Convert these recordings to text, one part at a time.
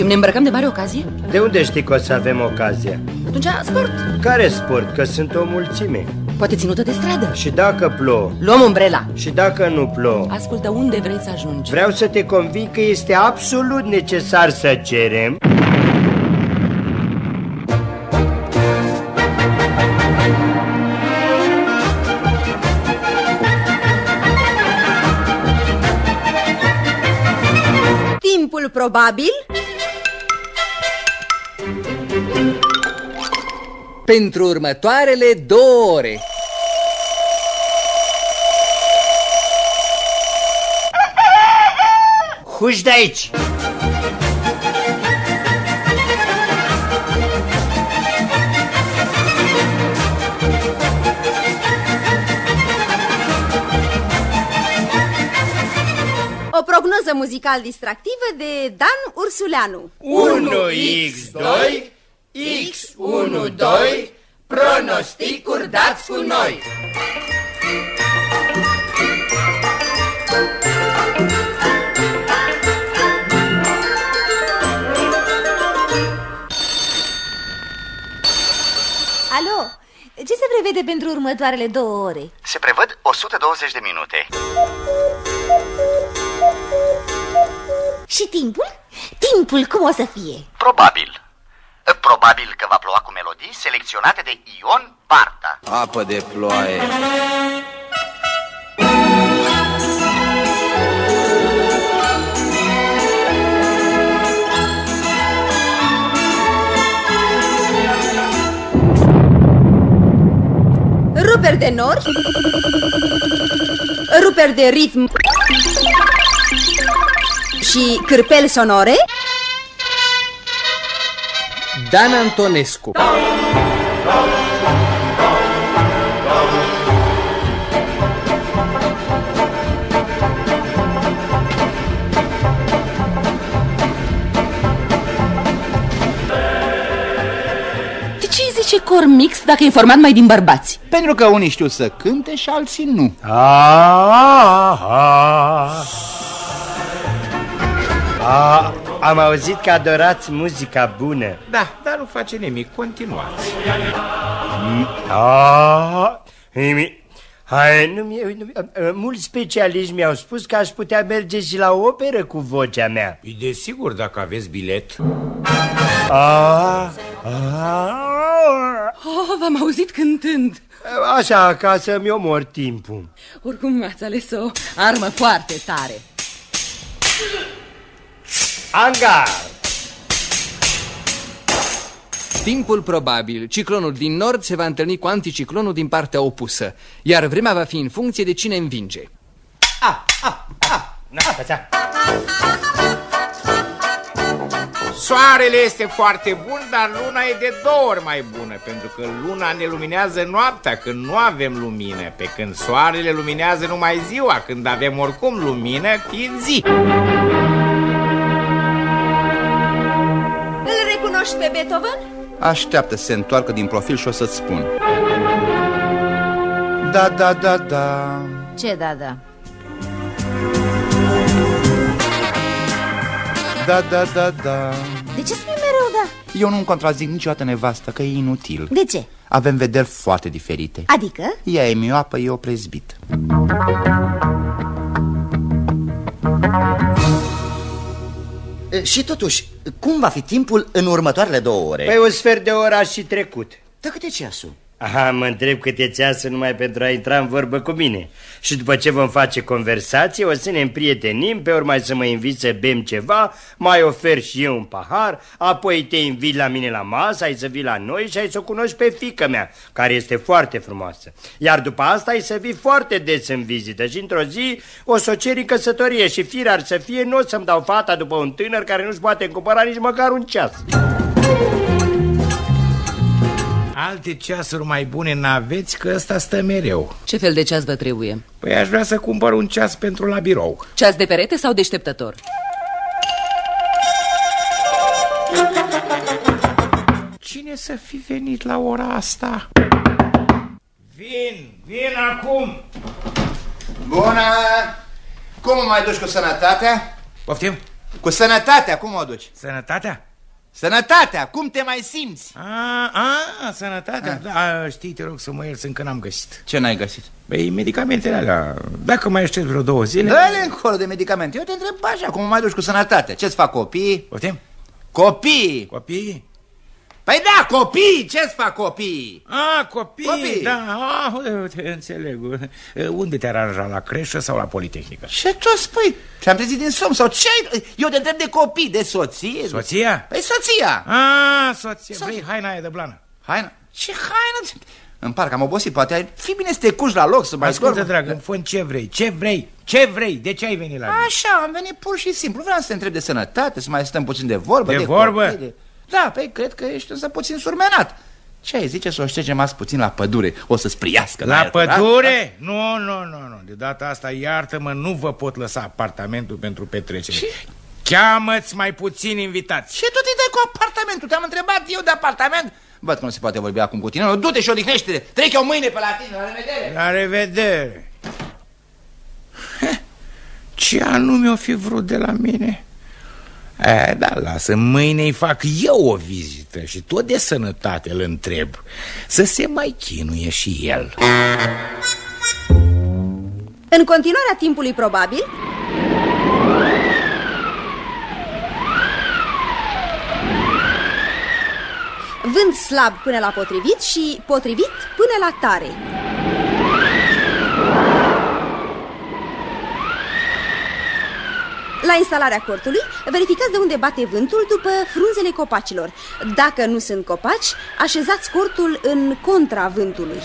facem? Ne îmbrăcăm de mare ocazie? De unde știi că o să avem ocazia? Atunci, sport. Care sport? Că sunt o mulțime. Poate ținută de stradă. Și dacă plouă? Luăm umbrela. Și dacă nu plouă? Ascultă, unde vrei să ajungi? Vreau să te conving că este absolut necesar să cerem Timpul probabil Pentru următoarele două ore Huși de aici! O prognoză muzical distractivă de Dan Ursuleanu 1x2 X12 Pronosticuri dați cu noi Alo, ce se prevede pentru următoarele două ore? Se prevăd 120 de minute. Și timpul? Timpul cum o să fie? Probabil. Probabil că va ploua cu melodii selecționate de Ion Barta. Apă de ploaie. Ruperi de nori Ruperi de ritm Și cârpeli sonore Dan Antonescu De ce îi zice cor mix dacă e format mai din bărbați? Pentru că unii știu să cânte și alții nu. Ah, ah, am auzit că adorați muzica bună. Da, dar nu face nimic, continuați. Ah, mi- Hai, nu mi nu, mulți specialiști mi-au spus că aș putea merge și la operă cu vocea mea. E desigur dacă aveți bilet. Ah, ah, Oh, v-am auzit cântând. așa, ca să-mi omor timpul. Oricum ați ales o armă foarte tare. Angar! Timpul probabil, ciclonul din nord se va întâlni cu anticiclonul din partea opusă, iar vremea va fi în funcție de cine învinge. Na, așa. Soarele este foarte bun, dar luna e de două ori mai bună, pentru că luna ne luminează noaptea când nu avem lumină, pe când soarele luminează numai ziua, când avem oricum lumină, fiind zi. Beethoven? Așteaptă să se întoarcă din profil și o să-ți spun. Da, da, da, da. Ce da, da? Da, da, da, da. De ce spui mereu da? Eu nu-mi contrazic niciodată nevastă, că e inutil. De ce? Avem vederi foarte diferite. Adică? Ea e mioapă, eu prezbit. E, Și totuși, cum va fi timpul în următoarele două ore? Păi un sfert de oră și trecut. Dar cât e ceasul? Aha, mă întreb cât e ceasul numai pentru a intra în vorbă cu mine. Și după ce vom face conversație, o să ne împrietenim, pe urmă să mă invit să bem ceva, mai ofer și eu un pahar, apoi te invit la mine la masă, ai să vii la noi și ai să o cunoști pe fică mea, care este foarte frumoasă. Iar după asta ai să vii foarte des în vizită și într-o zi o să o ceri căsătorie și fir ar să fie, nu o să-mi dau fata după un tânăr care nu-și poate cumpăra nici măcar un ceas. Alte ceasuri mai bune n-aveți, că ăsta stă mereu. Ce fel de ceas vă trebuie? Păi aș vrea să cumpăr un ceas pentru la birou. Ceas de perete sau deșteptător? Cine să fi venit la ora asta? Vin, vin acum! Bună! Cum o mai duci cu sănătatea? Poftim? Cu sănătatea, cum o duci? Sănătatea? Sănătatea, cum te mai simți? A, a, sănătatea. Da, știi, te rog să mă ierți, încă n-am găsit. Ce n-ai găsit? Băi, medicamentele alea, dacă mai aștept vreo două zile... Dă-le încolo de medicamente. Eu te întreb așa, cum mai duci cu sănătatea? Ce-ți fac copiii? Poftim? Copii! Copiii? Păi da, copii! Ce-ți fac copiii? A, copii, Copii. da, a, uite, uite, înțeleg. Unde te aranja, la creșă sau la politehnică? Ce tu spui? Și-am trezit din somn sau ce ai? Eu te întreb de copii, de soție. Soția? Păi soția. A, soție, Soție. vrei haina aia de blană? Haina? Ce haină? Îmi par că am obosit, poate ai fi bine să te cuci la loc, să mai Ascultă, scor- dragă, în fond, ce vrei? Ce vrei? Ce vrei? De ce ai venit la mine? Așa, am venit pur și simplu. Vreau să te întreb de sănătate, să mai stăm puțin de vorbă. De de vorbă? Copii, de... Da, păi cred că ești însă puțin surmenat. Ce ai zice să o ștergem azi puțin la pădure? O să-ți priască. La n-ai alăturat? pădure? Nu, nu, nu, nu. De data asta, iartă-mă, nu vă pot lăsa apartamentul pentru petrecere. Ce? Cheamă-ți mai puțin invitați. Ce tot îi dai cu apartamentul? Te-am întrebat eu de apartament? Văd că nu se poate vorbi acum cu tine. Nu, Du-te și odihnește-te. Trec eu mâine pe la tine. La revedere. La revedere. Heh, Ce anume o fi vrut de la mine? E, da, lasă, mâine îi fac eu o vizită și tot de sănătate îl întreb Să se mai chinuie și el În continuarea timpului probabil, vânt slab până la potrivit și potrivit până la tare. La instalarea cortului, verificați de unde bate vântul după frunzele copacilor. Dacă nu sunt copaci, așezați cortul în contra vântului.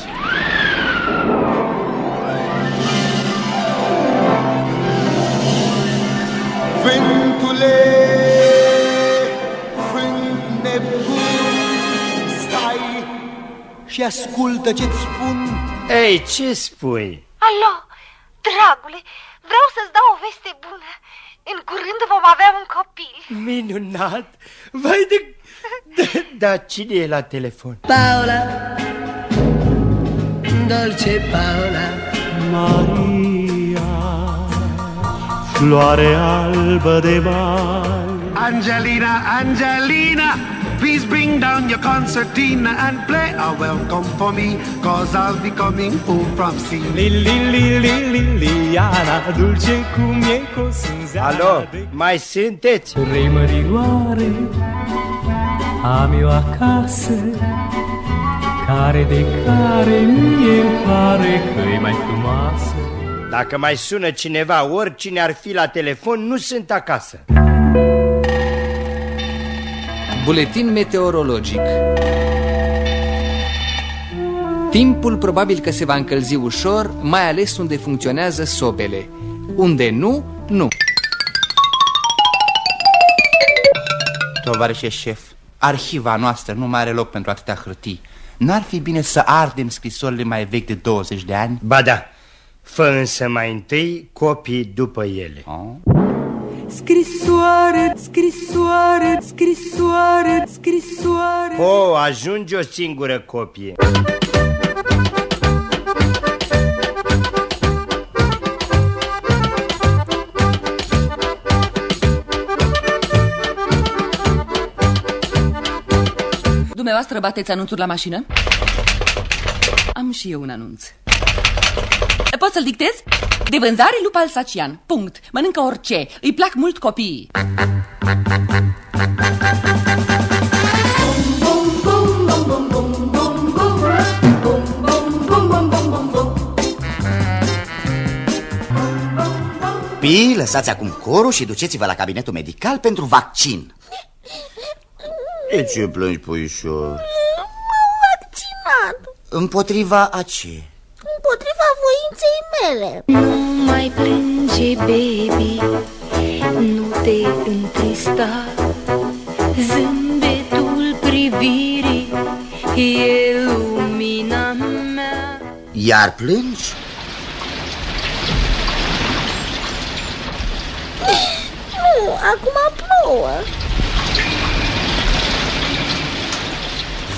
Vântule, vânt nebun, stai și ascultă ce-ți spun. Ei, ce spui? Alo, dragule, vreau să-ți dau o veste bună. În curând vom avea un copil. Minunat! Vai de... de... Da, cine e la telefon? Paola, dolce Paola. Maria, floare albă de mai. Angelina, Angelina, please bring down your concertina and play a welcome for me, cause I'll be coming home from sea. Lili, Lili, Liliana, dulce cum e cosânzeana Alo, mai sunteți? Trei mărioare am eu acasă Care de care mie îmi pare că e mai frumoasă Dacă mai sună cineva, oricine ar fi la telefon, nu sunt acasă. Buletin meteorologic Timpul probabil că se va încălzi ușor, mai ales unde funcționează sobele. Unde nu, nu. Tovarășe șef, arhiva noastră nu mai are loc pentru atâtea hârtii. N-ar fi bine să ardem scrisorile mai vechi de 20 de ani? Ba da, fă însă mai întâi copii după ele. Oh. Scrisoare, scrisoare, scrisoare, scrisoare. O, oh, ajunge o singură copie. Dumneavoastră bateți anunțuri la mașină? Am și eu un anunț. Pot să-l dictez? De vânzare lup alsacian. Punct. Mănâncă orice. Îi plac mult copiii. Copii, lăsați acum corul și duceți-vă la cabinetul medical pentru vaccin. De ce plângi, puișor? Vaccinat. Împotriva a ce? Împotriva voinței mele. Nu mai plânge, baby, nu te întrista. Zâmbetul privirii e lumina mea. Iar plângi? Nu, acum plouă.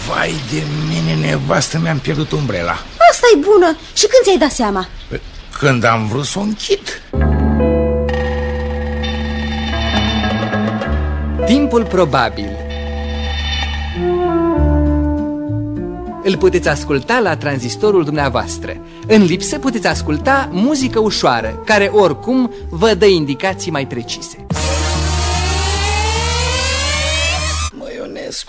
Vai de mine, nevastă, mi-am pierdut umbrela. Asta e bună. Și când ți-ai dat seama? Când am vrut să o închid. Timpul probabil. Îl puteți asculta la tranzistorul dumneavoastră. În lipsă puteți asculta muzică ușoară Care oricum vă dă indicații mai precise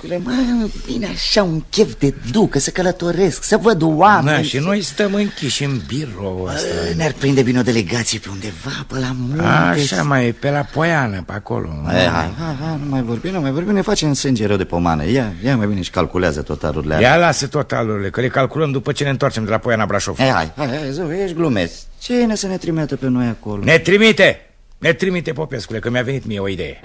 Ionescule, mai vine așa un chef de ducă să călătoresc, să văd oameni Da, și să... noi stăm închiși în birou ăsta. Ne-ar prinde bine o delegație pe undeva, pe la munte Așa mai, pe la Poiană, pe acolo. Hai, hai, hai, hai, nu mai vorbi, nu mai vorbi, ne face în sânge rău de pomană. Ia, ia mai bine și calculează totalurile alea. Ia lasă totalurile, că le calculăm după ce ne întoarcem de la Poiana Brașov. Hai, hai, hai, hai zău, ești glumesc. Cine să ne trimită pe noi acolo? Ne trimite! Ne trimite, Popescule, că mi-a venit mie o idee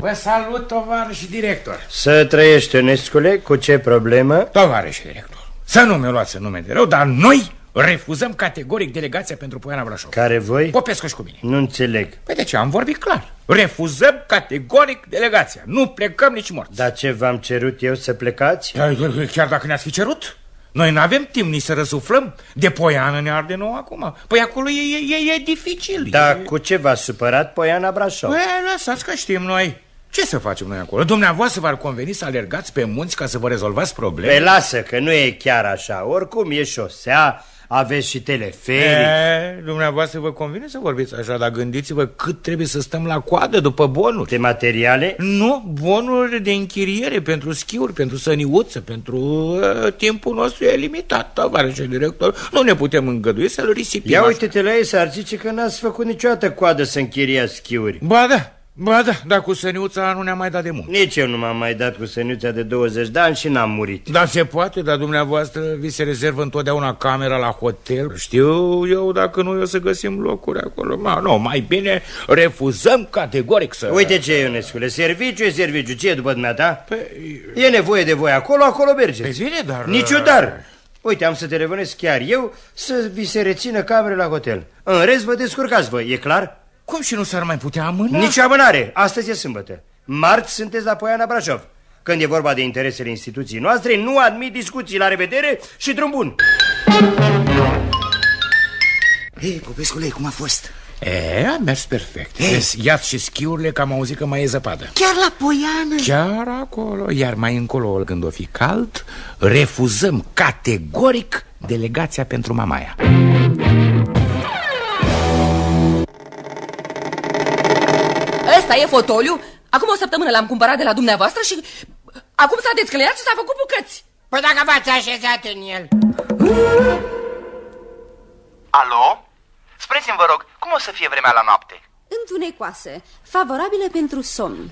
Vă salut, tovarăș și director Să trăiești, Ionescule, cu ce problemă? Tovarăș și director Să nu mi luați în nume de rău, dar noi refuzăm categoric delegația pentru Poiana Brașov Care voi? Popescu și cu mine Nu înțeleg Păi de ce? Am vorbit clar Refuzăm categoric delegația Nu plecăm nici morți Dar ce v-am cerut eu să plecați? Chiar dacă ne-ați fi cerut? Noi nu avem timp nici să răsuflăm De poiană ne arde nou acum Păi acolo e, e, e dificil Da, e... cu ce v-a supărat Poiana Brașov? Păi lăsați că știm noi ce să facem noi acolo? Dumneavoastră v-ar conveni să alergați pe munți ca să vă rezolvați probleme? Păi lasă că nu e chiar așa Oricum e șosea, aveți și teleferic. E, Dumneavoastră vă convine să vorbiți așa Dar gândiți-vă cât trebuie să stăm la coadă după bonuri. De materiale? Nu, bonuri de închiriere pentru schiuri, pentru săniuță Pentru uh, timpul nostru e limitat Tovarășe director, nu ne putem îngădui să-l risipim Ia uite-te la ei, s-ar zice că n-ați făcut niciodată coadă să închiriați schiuri. Ba da, Ba da, dar cu săniuța nu ne-a mai dat de mult. Nici eu nu m-am mai dat cu săniuța de 20 de ani și n-am murit. Da, se poate, dar dumneavoastră vi se rezervă întotdeauna camera la hotel? Știu eu dacă nu o să găsim locuri acolo. Ma, Nu, mai bine refuzăm categoric să... Uite ce, Ionescule, serviciu e serviciu, ce e după dumneata? Păi... E nevoie de voi acolo, acolo mergeți. Pe bine, dar... Niciun dar Uite, am să televonez chiar eu să vi se rețină camere la hotel. În rest vă descurcați voi, e clar? Cum și nu s-ar mai putea amâna? Nici amânare, astăzi e sâmbătă. Marți sunteți la Poiana Brașov. Când e vorba de interesele instituției noastre Nu admit discuții, la revedere și drum bun. Hei, Popescule, cum a fost? E, a mers perfect. Vezi, Ia-ți și schiurile că am auzit că mai e zăpadă. Chiar la Poiană? Chiar acolo. Iar mai încolo, când o fi cald Refuzăm categoric delegația pentru Mamaia Ăsta e fotoliu. Acum o săptămână l-am cumpărat de la dumneavoastră și acum s-a descăleiat și s-a făcut bucăți. Păi dacă v-ați așezat în el... Alo? Spuneți-mi, vă rog, cum o să fie vremea la noapte? Întunecoasă, favorabilă pentru somn.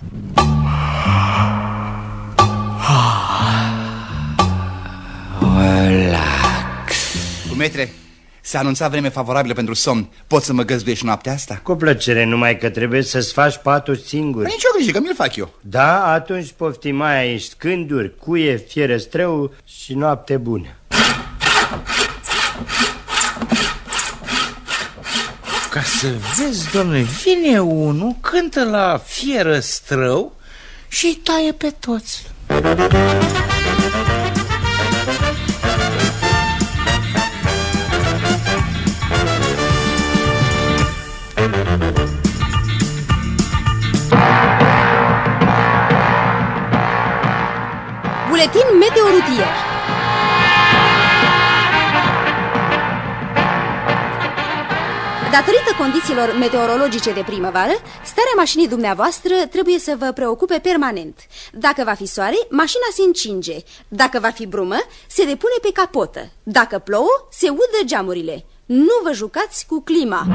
Relax. Cumetre, S-a anunțat vreme favorabilă pentru somn. Poți să mă găzduiești noaptea asta? Cu plăcere, numai că trebuie să-ți faci patul singur. Păi nici o grijă, că mi-l fac eu. Da, atunci poftim mai aici scânduri, cuie, fierăstrău și noapte bună. Ca să vezi, domnule, vine unul, cântă la fierăstrău și îi taie pe toți. Buletin meteorutier Datorită condițiilor meteorologice de primăvară, starea mașinii dumneavoastră trebuie să vă preocupe permanent. Dacă va fi soare, mașina se încinge. Dacă va fi brumă, se depune pe capotă. Dacă plouă, se udă geamurile. Nu vă jucați cu clima.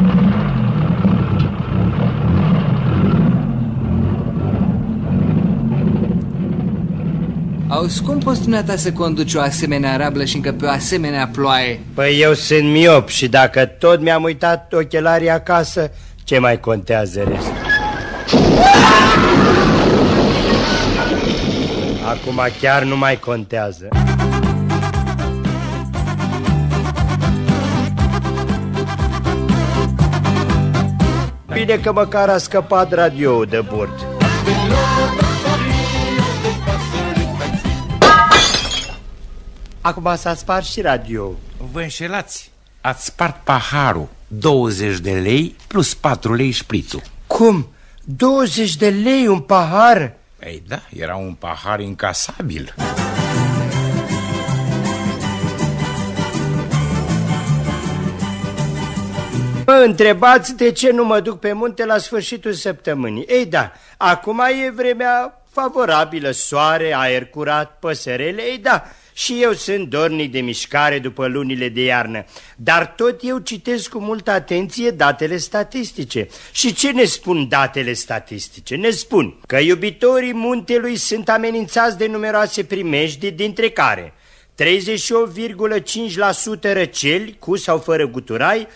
Auzi, cum poți dumneata să conduci o asemenea rablă și încă pe o asemenea ploaie? Păi eu sunt miop și dacă tot mi-am uitat ochelarii acasă, ce mai contează restul? Acum chiar nu mai contează. Bine că măcar a scăpat radioul de bord. Acum s-a spart și radio. Vă înșelați. Ați spart paharul. 20 de lei plus 4 lei șprițul. Cum? 20 de lei un pahar? Ei da, era un pahar incasabil. Mă întrebați de ce nu mă duc pe munte la sfârșitul săptămânii. Ei da, acum e vremea favorabilă, soare, aer curat, păsărele, ei da, și eu sunt dornic de mișcare după lunile de iarnă, dar tot eu citesc cu multă atenție datele statistice. Și ce ne spun datele statistice? Ne spun că iubitorii muntelui sunt amenințați de numeroase primejdi, dintre care 38,5% răceli cu sau fără guturai, 44,4%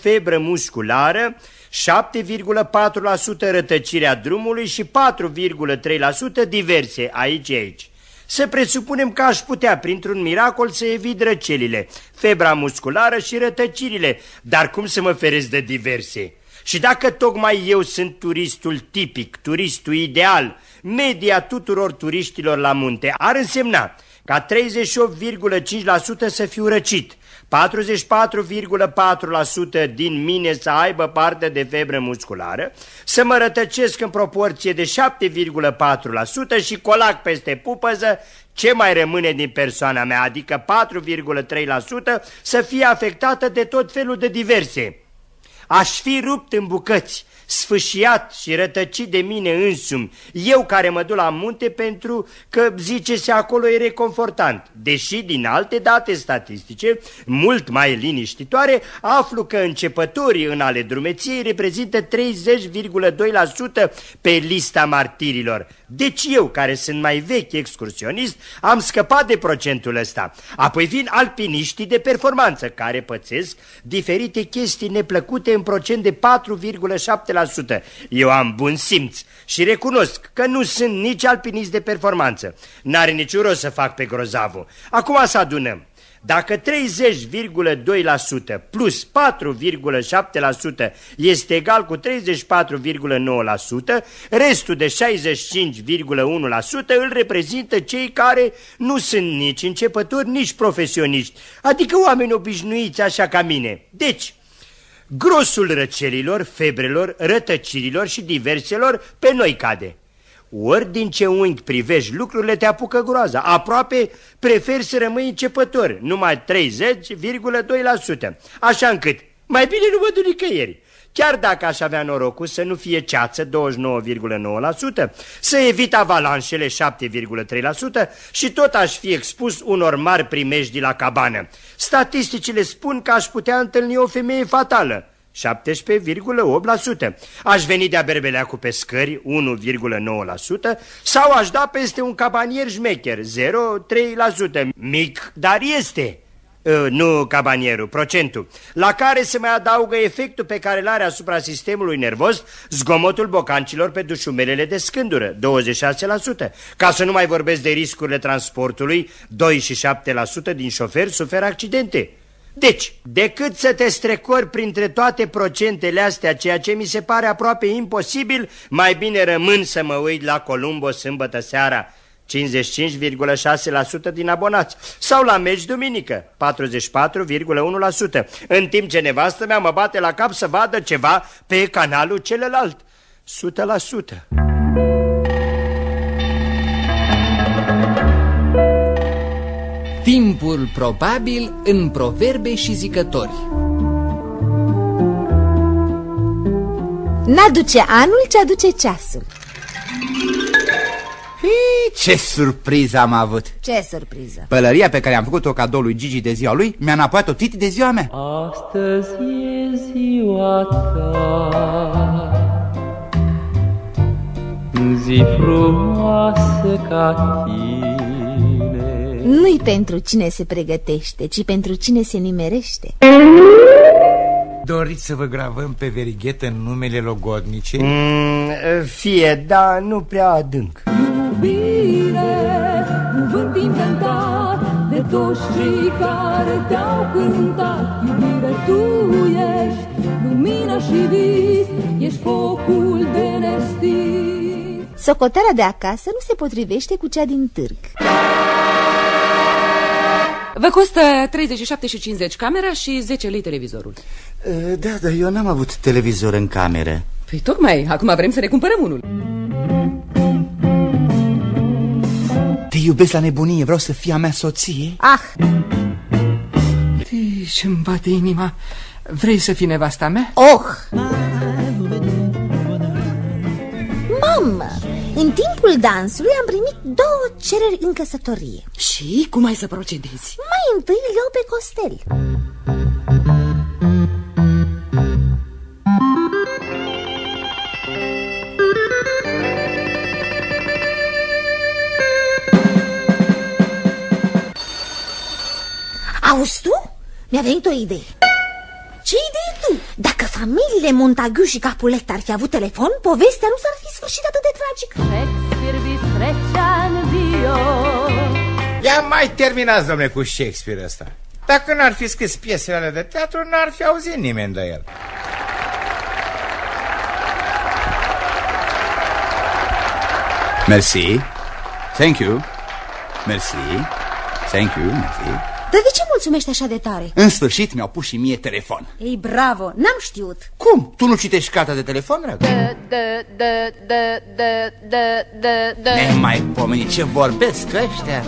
febră musculară, 7,4% rătăcirea drumului și 4,3% diverse aici aici. Să presupunem că aș putea, printr-un miracol, să evit răcelile, febra musculară și rătăcirile, dar cum să mă feresc de diverse? Și dacă tocmai eu sunt turistul tipic, turistul ideal, media tuturor turiștilor la munte, ar însemna ca 38,5% să fiu răcit, 44,4% din mine să aibă parte de febră musculară, să mă rătăcesc în proporție de 7,4% și colac peste pupăză. Ce mai rămâne din persoana mea, adică 4,3% să fie afectată de tot felul de diverse. Aș fi rupt în bucăți, sfâșiat și rătăcit de mine însumi, eu care mă duc la munte pentru că, zice-se, acolo e reconfortant. Deși din alte date statistice, mult mai liniștitoare, aflu că începătorii în ale drumeției reprezintă 30,2% pe lista martirilor. Deci eu, care sunt mai vechi excursionist, am scăpat de procentul ăsta. Apoi vin alpiniștii de performanță, care pățesc diferite chestii neplăcute în procent de 4,7%. Eu am bun simț și recunosc că nu sunt nici alpinist de performanță. N-are niciun rost să fac pe grozavul. Acum să adunăm. Dacă 30,2% plus 4,7% este egal cu 34,9%, restul de 65,1% îl reprezintă cei care nu sunt nici începători, nici profesioniști, adică oameni obișnuiți așa ca mine. Deci, grosul răcelilor, febrelor, rătăcirilor și diverselor pe noi cade. Ori din ce unghi privești lucrurile te apucă groaza. Aproape preferi să rămâi începător, numai 30,2%. Așa încât, mai bine nu mă duc nicăieri. Chiar dacă aș avea norocul să nu fie ceață 29,9%, să evit avalanșele 7,3% și tot aș fi expus unor mari primejdi la cabană. Statisticile spun că aș putea întâlni o femeie fatală, 17,8%. Aș veni de-a berbeleacul pe scări, 1,9%, sau aș da peste un cabanier șmecher, 0,3%. Mic, dar este. Uh, nu cabanierul, procentul, la care se mai adaugă efectul pe care îl are asupra sistemului nervos zgomotul bocancilor pe dușumelele de scândură, 26%, ca să nu mai vorbesc de riscurile transportului, 2 și 7% din șoferi suferă accidente. Deci, decât să te strecori printre toate procentele astea, ceea ce mi se pare aproape imposibil, mai bine rămân să mă uit la Columbo sâmbătă seara, 55,6% din abonați, sau la meci duminică, 44,1%, în timp ce nevastă mea mă bate la cap să vadă ceva pe canalul celălalt, 100%. Timpul probabil în proverbe și zicători. N-aduce anul ce aduce ceasul. Hii, ce surpriză am avut! Ce surpriză! Pălăria pe care am făcut-o cadou lui Gigi de ziua lui Mi-a înapoiat-o Titi de ziua mea. Astăzi e ziua ta. Zi frumoasă ca tine Nu-i pentru cine se pregătește, ci pentru cine se nimerește. Doriți să vă gravăm pe verighetă numele logodnice? Mm, fie, dar nu prea adânc. Iubire, cuvânt inventat De toți cei care te-au cântat. Iubire, tu ești lumină și vis Ești focul de nestit. Socoteala de acasă nu se potrivește cu cea din târg Vă costă 37 și 50 camera și 10 lei televizorul Da, dar eu n-am avut televizor în cameră Păi tocmai, acum vrem să ne cumpărăm unul. Te iubesc la nebunie, vreau să fii a mea soție Ah, Ce-mi bate inima. Vrei să fii nevasta mea? oh! În timpul dansului am primit două cereri în căsătorie Și cum ai să procedezi? Mai întâi îl iau pe Costel Auzi tu? Mi-a venit o idee Ce idee tu? Dacă familiile Montagu și Capulet ar fi avut telefon, povestea nu s-ar fi sfârșit atât de tragic. Ia mai terminați, domnule, cu Shakespeare ăsta. Dacă n-ar fi scris piesele alea de teatru, n-ar fi auzit nimeni de el. Merci Thank you. Merci Thank you, merci Dar de ce mulțumești așa de tare? În sfârșit mi-au pus și mie telefon Ei, bravo, n-am știut Cum? Tu nu citești cartea de telefon, dragă? Ne mai pomeni ce vorbesc ăștia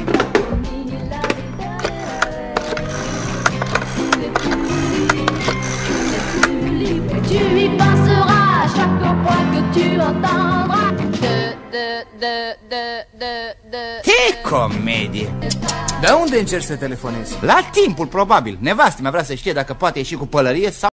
Tu y penseras chaque fois que tu entendras de, de, de, de, de, de. Ce comedie De unde încerci să telefonezi? La timpul, probabil Nevastă mea vrea să știe dacă poate ieși cu pălărie sau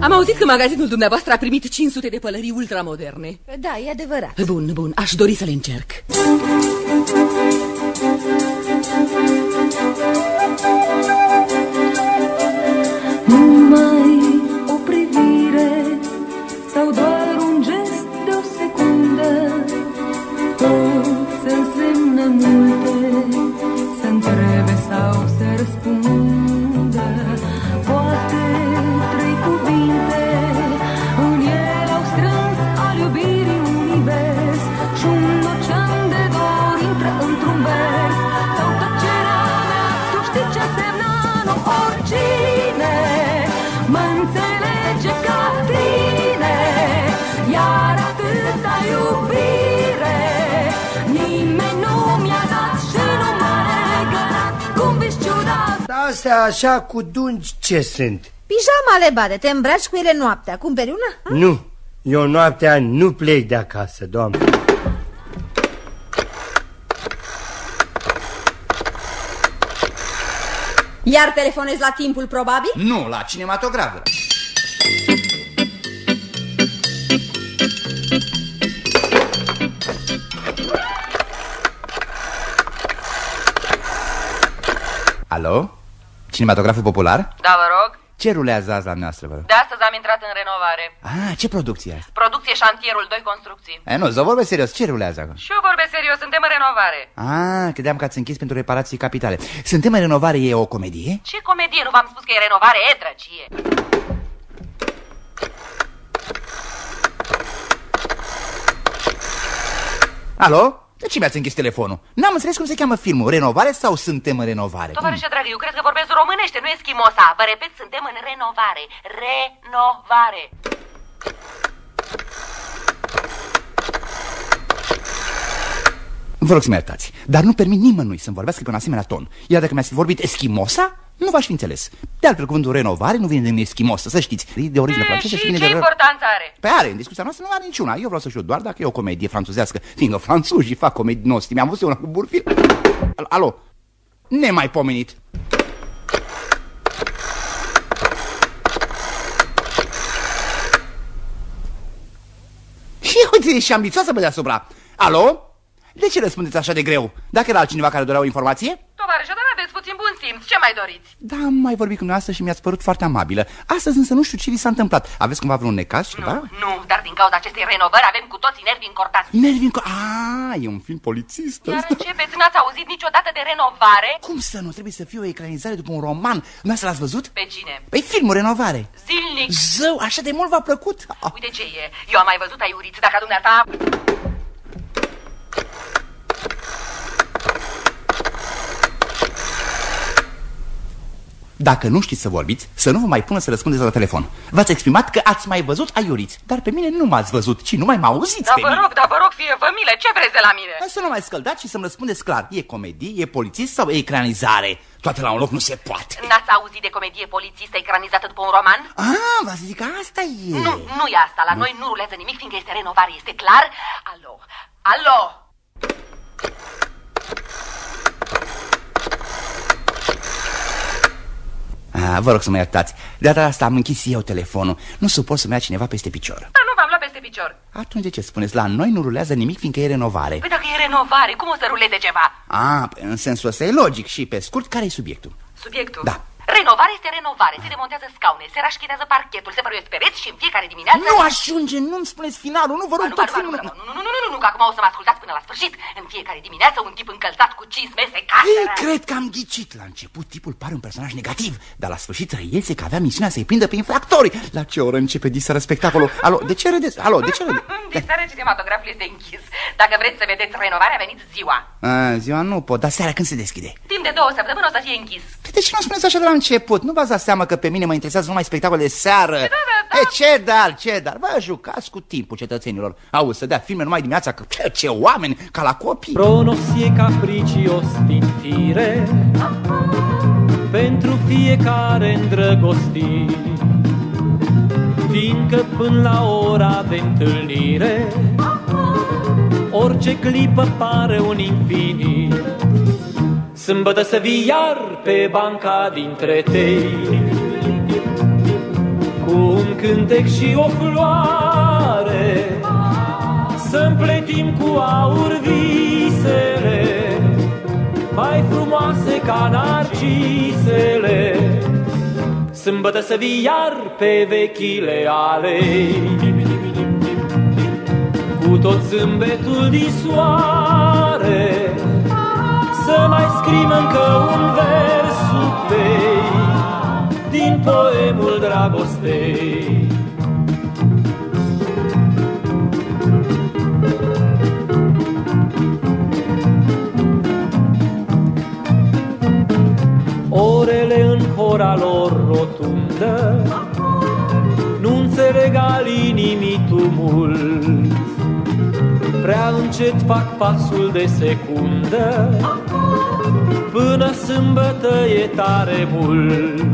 Am auzit că magazinul dumneavoastră a primit 500 de pălării ultramoderne. Da, e adevărat Bun, bun, aș dori să le încerc. Numai Astea așa cu dungi ce sunt? Pijamale, bade, te îmbraci cu ele noaptea Cumperi una? Nu, eu noaptea nu plec de acasă, doamne. Iar telefonezi la timpul probabil? Nu, la cinematografă Alo? Cinematograful popular? Da, vă rog. Ce rulează azi la noastră, vă rog? De astăzi am intrat în renovare. Ah, ce producție e asta? Producție șantierul 2 construcții. E, nu, să vorbesc serios, ce rulează acum? Și eu vorbesc serios, suntem în renovare. Ah, credeam că ați închis pentru reparații capitale Suntem în renovare, e o comedie? Ce comedie, nu v-am spus că e renovare, e drăcie. Alo? De ce mi-ați închis telefonul? N-am înțeles cum se cheamă filmul, renovare sau suntem în renovare? Tovarășe dragă, eu cred că vorbesc românește, nu eschimosa. Vă repet, suntem în renovare. Renovare. Vă rog să mă iertați, dar nu permit nimănui să-mi vorbească pe un asemenea ton. Iar dacă mi-ați vorbit eschimosa, nu v-aș fi înțeles. De altfel, cuvântul renovare nu vine din eschimosă, să știți. E de origine franceză și Și vine ce de... importanță are? Pe are, în discuția noastră nu are niciuna. Eu vreau să știu doar dacă e o comedie franțuzească, fiindcă franțuzii fac comedii noștri. Mi-am văzut una cu burfil. Al- Alo, nemaipomenit. Și uite, și ambițioasă pe deasupra. Alo? De ce răspundeți așa de greu? Dacă era altcineva care dorea o informație? Tovarășe, dar aveți puțin bun Grims, ce mai doriți? Da, am mai vorbit cu noastră și mi-ați părut foarte amabilă. Astăzi însă nu știu ce vi s-a întâmplat. Aveți cumva vreun necaz ceva? Nu, nu, dar din cauza acestei renovări avem cu toții nervi încordați. Nervi înco... Ah, e un film polițist Iar ăsta. începeți, n-ați auzit niciodată de renovare? Cum să nu? Trebuie să fie o ecranizare după un roman. Noastră l-ați văzut? Pe cine? Păi filmul Renovare. Zilnic. Zău, așa de mult v-a plăcut? Ah. Uite ce e, eu am mai văzut aiuriți, dacă dumneata... Dacă nu știți să vorbiți, să nu vă mai pună să răspundeți la telefon. V-ați exprimat că ați mai văzut aiuriți, dar pe mine nu m-ați văzut, ci numai m-auziți Da, pe vă mine. rog, da, vă rog, fie vă milă, ce vreți de la mine? Hai Să nu mai scăldați și să-mi răspundeți clar. E comedie, e polițist sau e ecranizare? Toate la un loc nu se poate. N-ați auzit de comedie polițistă ecranizată după un roman? Ah, v-ați zis că asta e. Nu, nu e asta, la noi nu rulează nimic, fiindcă este renovare, este clar? Alo, alo! Ah, vă rog să mă iertați. De data asta am închis eu telefonul. Nu suport să-mi ia cineva peste picior. Dar nu v-am luat peste picior. Atunci de ce spuneți? La noi nu rulează nimic fiindcă e renovare. Păi dacă e renovare, cum o să ruleze ceva? Ah, păi în sensul ăsta e logic și pe scurt, care e subiectul? Subiectul? Da. Renovare este renovare, se demontează scaune, se rașchetează parchetul, se păruiesc pereți și în fiecare dimineață... Nu ajunge, nu-mi spuneți finalul, nu vă rog nu, tot nu, nu, filmul. nu, nu, nu, nu, nu, nu, că acum o să mă ascultați până la sfârșit. În fiecare dimineață un tip încălțat cu cizme se casă. Ei, cred că am ghicit. La început tipul pare un personaj negativ, dar la sfârșit reiese că avea misiunea să-i prindă pe infractori. La ce oră începe diseră spectacolul? Alo, de ce râdeți? Alo, de ce râdeți? Diseară cinematograful este închis. Dacă vreți să vedeți renovarea, veniți ziua. A, ziua nu pot, dar seara când se deschide? Timp de două săptămâni o să fie închis. Păi de ce nu spuneți așa de la început? Nu v-ați dat seama că pe mine mă interesează numai spectacole de seară? da, da. E, ce dar, ce dar? Vă jucați cu timpul cetățenilor. Auzi, să dea filme numai dimineața, că ce, ce oameni, ca la copii. Cronos e capricios din fire Pentru fiecare îndrăgostit Fiindcă până la ora de întâlnire Orice clipă pare un infinit Sâmbătă să vii iar pe banca dintre tei. Cu un cântec și o floare să împletim cu aur visele Mai frumoase ca narcisele. Sâmbătă să vii iar pe vechile alei. Cu tot zâmbetul din soare Să mai scrim încă un vers sub tei Din poemul dragostei. Orele în hora lor rotundă Nu înțeleg al inimii tumult Prea încet fac pasul de secundă Până sâmbătă e tare mult.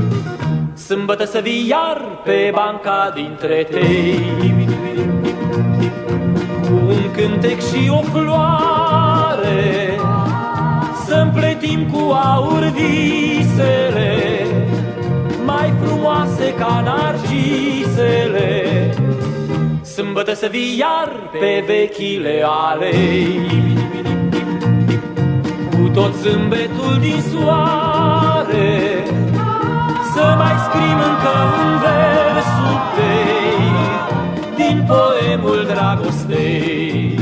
Sâmbătă să vii iar pe banca dintre tei. Cu un cântec și o floare să împletim cu aur visele Mai frumoase ca narcisele Sâmbătă să vii iar pe vechile alei. Cu tot zâmbetul din soare Să mai scrim încă un vers sub tei Din poemul dragostei.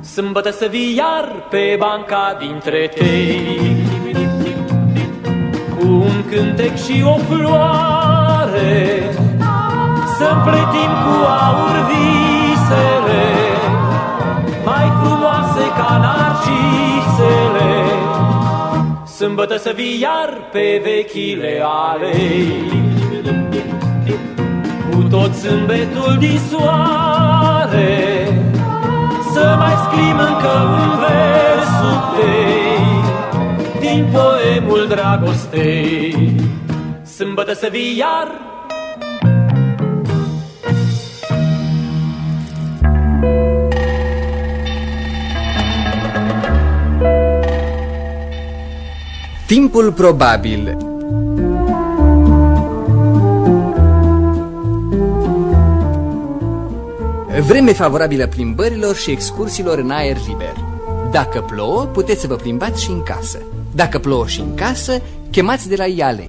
Sâmbătă să vii iar pe banca dintre tei Cu un cântec și o floare Să împletim cu aur visele Mai frumoase ca narcisele. Sâmbătă să vii iar pe vechile alei. Cu tot zâmbetul din soare să mai scrim încă un vers sub tei Din poemul dragostei Sâmbătă să vii iar Timpul probabil Vreme favorabilă plimbărilor și excursiilor în aer liber Dacă plouă, puteți să vă plimbați și în casă. Dacă plouă și în casă, chemați de la iale.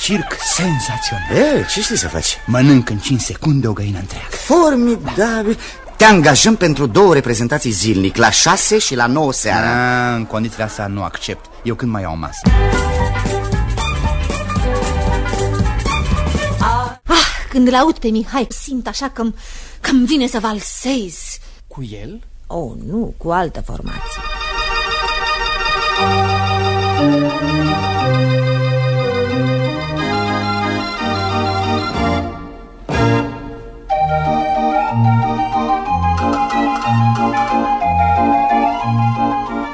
Circ senzațional E, ce știi să faci? Mănânc în 5 secunde o găină întreagă Formidabil Te angajăm pentru două reprezentații zilnic La 6 și la 9 seara A, În condițiile astea nu accept Eu când mai iau masă Ah, când îl aud pe Mihai, simt așa că că-mi vine să valsez. Cu el? Oh, nu, cu altă formație. Un, doi,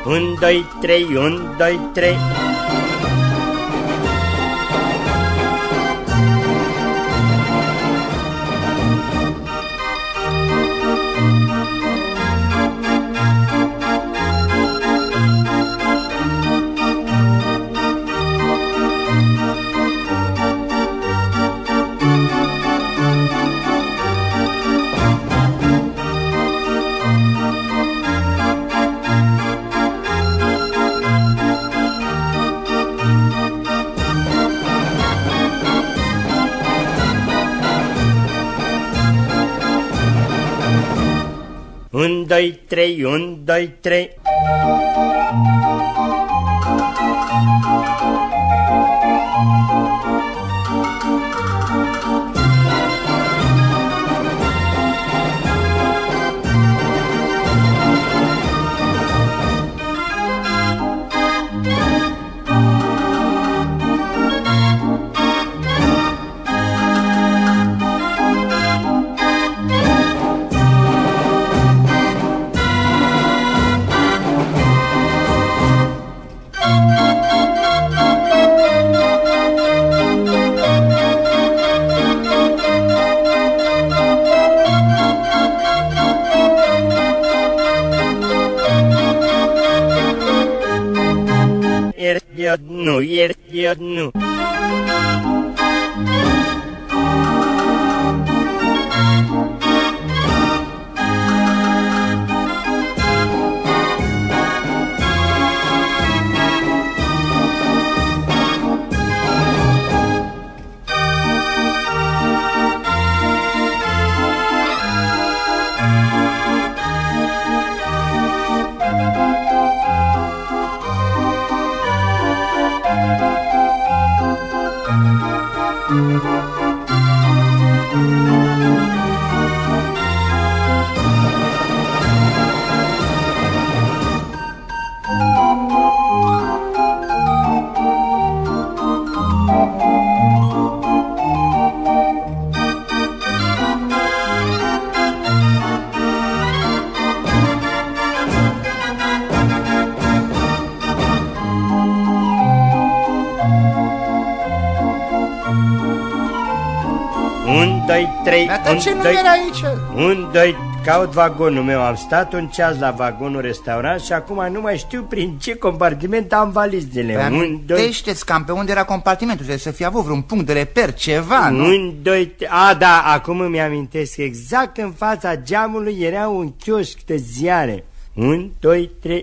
un, doi, trei Un, doi, trei, 2, 3, 1, 2, 3... Un, Dar un, ce nu doi, era aici? un, doi, caut vagonul meu Am stat un ceas la vagonul restaurant Și acum nu mai știu prin ce compartiment am valizele Păi Un, doi, Amintește-ți cam pe unde era compartimentul Trebuie să fi avut vreun punct de reper, ceva, nu? un, doi, trei. A, da, acum îmi amintesc Exact în fața geamului era un chioșc de ziare Un, doi, trei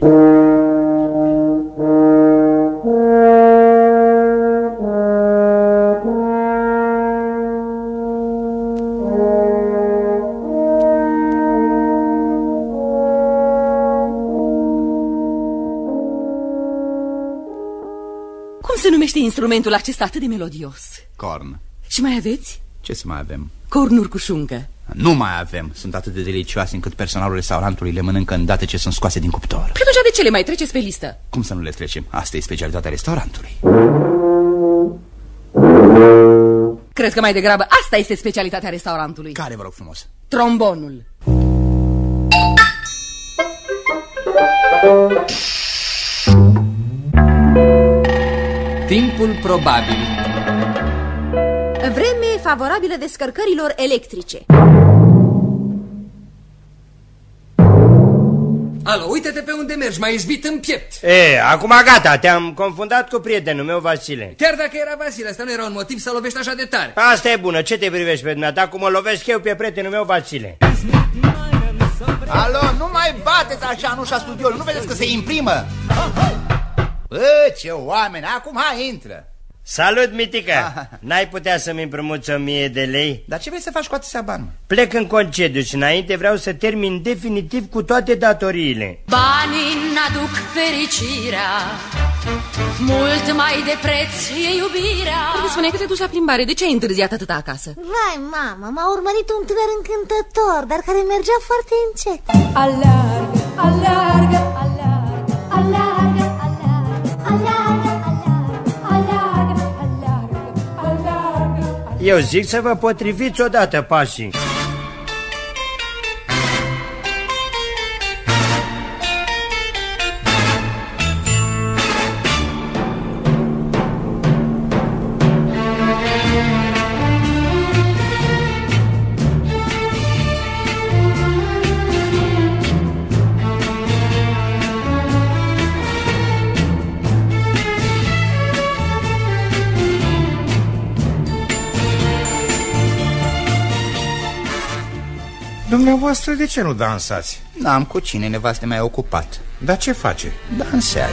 instrumentul acesta atât de melodios? Corn Și mai aveți? Ce să mai avem? Cornuri cu șuncă. Nu mai avem Sunt atât de delicioase încât personalul restaurantului le mănâncă îndată ce sunt scoase din cuptor Păi atunci de ce le mai treceți pe listă? Cum să nu le trecem? Asta e specialitatea restaurantului Cred că mai degrabă asta este specialitatea restaurantului. Care, vă rog frumos? Trombonul. Timpul probabil Vreme favorabilă descărcărilor electrice Alo, uite-te pe unde mergi, m-ai izbit în piept. E, acum gata, te-am confundat cu prietenul meu, Vasile. Chiar dacă era Vasile, asta nu era un motiv să lovești așa de tare. Asta e bună, ce te privești pe dumneata, cum mă lovesc eu pe prietenul meu, Vasile? Alo, nu mai bateți așa în ușa studioului, nu vedeți că se imprimă? Bă, ce oameni, acum hai, intră. Salut, Mitica! N-ai putea să-mi împrumuți o mie de lei? Dar ce vrei să faci cu atâția bani? Plec în concediu și înainte vreau să termin definitiv cu toate datoriile. Banii n-aduc fericirea Mult mai de preț e iubirea Cum spune că te duci la plimbare, de ce ai întârziat atâta acasă? Vai, mama, m-a urmărit un tânăr încântător, dar care mergea foarte încet. Alargă, alargă, alargă, alargă, alargă, Eu zic să vă potriviți odată pașii. Dumneavoastră de ce nu dansați? N-am cu cine, nevastă mai ocupat. Dar ce face? Dansează.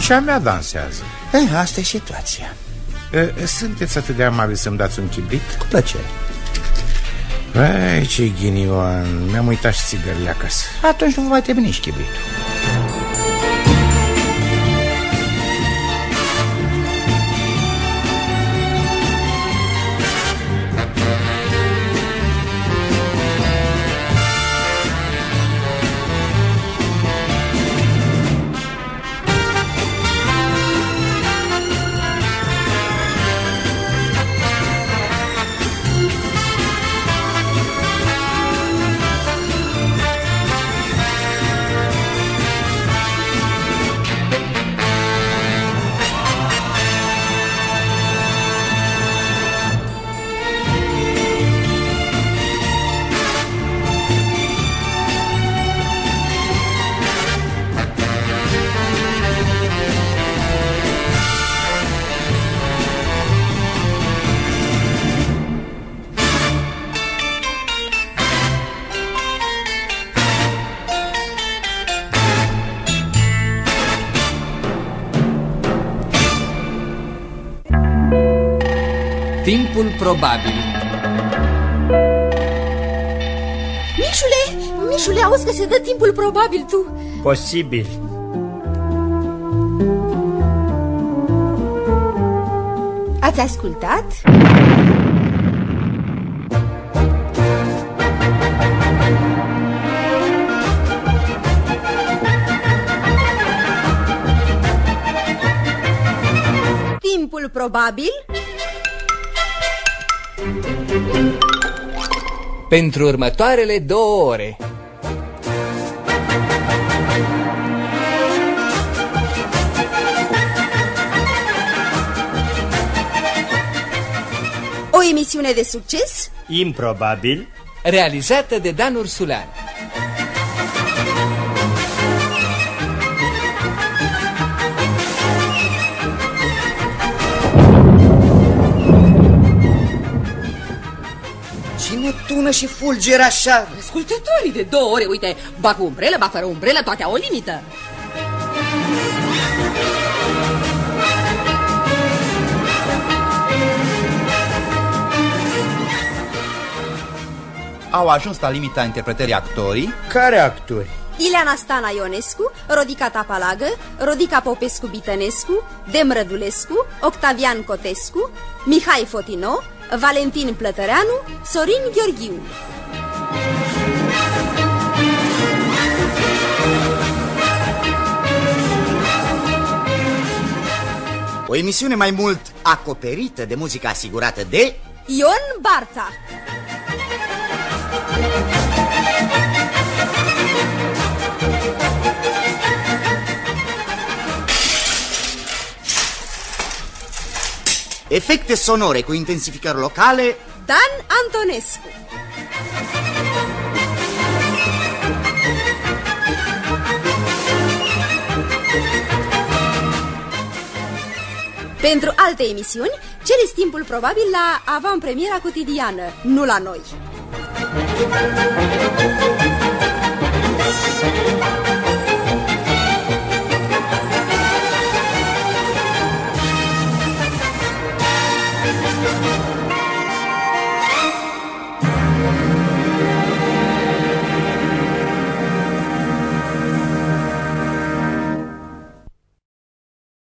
Și a mea dansează. Eh, asta e situația. E, Sunteți atât de amabil să-mi dați un chibrit? Cu plăcere. Vai, ce ghinion, mi-am uitat și țigările acasă. Atunci nu vă mai trebuie nici probabil. Mișule, Mișule, auzi că se dă timpul probabil tu Posibil. Ați ascultat? Timpul probabil Pentru următoarele două ore. O emisiune de succes Improbabil. Realizată de Dan Ursulean. Cine tună și fulger așa? Ascultătorii de două ore, uite, ba cu umbrelă, ba fără umbrelă, toate au o limită. Au ajuns la limita interpretării actorii Care actori? Ileana Stana Ionescu, Rodica Tapalagă, Rodica Popescu Bitănescu, Dem Rădulescu, Octavian Cotescu, Mihai Fotino, Valentin Plătăreanu, Sorin Gheorghiu. O emisiune mai mult acoperită de muzică asigurată de... Ion Barta Efecte sonore cu intensificări locale Dan Antonescu Pentru alte emisiuni, cereți timpul probabil la avantpremiera cotidiană, nu la noi.